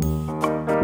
Música